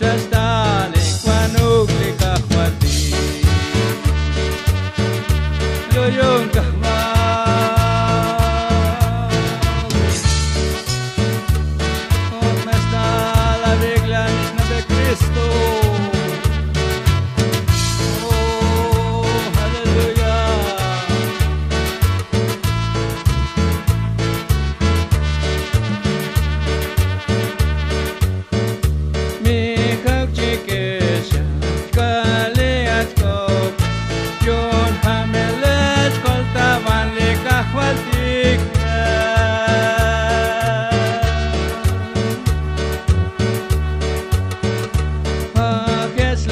just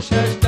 estar